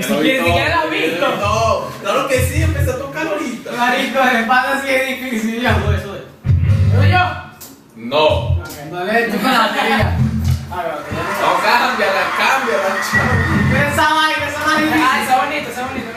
Pues Ya si lo vi ni todo, ya lo vi visto. todo. Claro que sí, empecé a tocar ahorita. Marico, de pata sí es difícil. Ya, Sube, sube. ¿Pero yo? No. No le con la batería. No, cámbiala, cámbiala, chavo. ¿Qué esa vaina? Esa más difícil. Ah, está bonito, está bonito,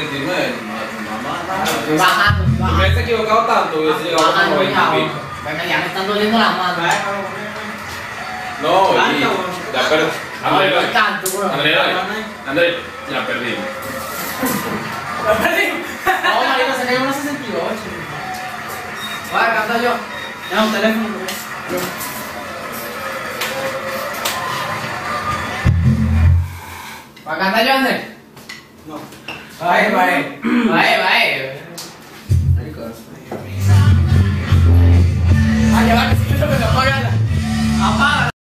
79. Mamá, mamá. Bajando, Si me hubiese equivocado tanto, hubiese llegado a Bajando como ya, 20 y pico. Venga, ya me están doliendo las manos. No, y. Bueno. Ya perdí. No, André. André, André, ya perdí. No, marico, se cayó una 68. Vaya, canta yo. Ya, un teléfono. ¿no? ¿Va a cantar yo, Andrés? No. Bye, bye. Bye, bye. Ricos. Ay, ya va, que me